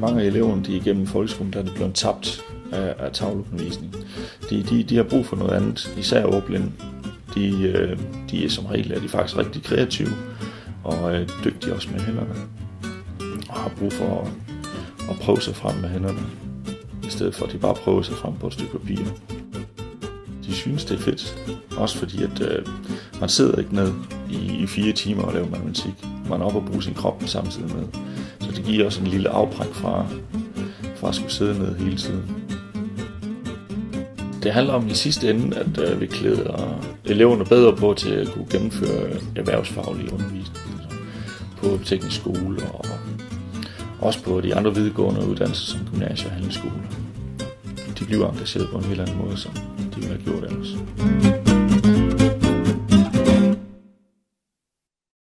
mange eleverne de igennem folkeskolen, der er blevet tabt af, af tavleundervisning. De, de, de har brug for noget andet, især ordblinde. De, øh, de er som regel er de faktisk rigtig kreative og øh, dygtige også med hænderne. Og har brug for at, at prøve sig frem med hænderne, i stedet for at de bare prøver sig frem på et stykke papir. De synes, det er fedt. Også fordi, at øh, man sidder ikke ned i, i fire timer og laver matematik. Man er oppe og bruger sin krop samtidig med. Så det giver også en lille afbræk fra, fra at skulle sidde ned hele tiden. Det handler om i sidste ende, at øh, vi klæder eleverne bedre på til at kunne gennemføre erhvervsfaglig undervisning. Altså på teknisk skole og også på de andre videregående uddannelser som gymnasier og handelsskoler. De bliver engageret på en helt anden måde, som de ville have gjort ellers.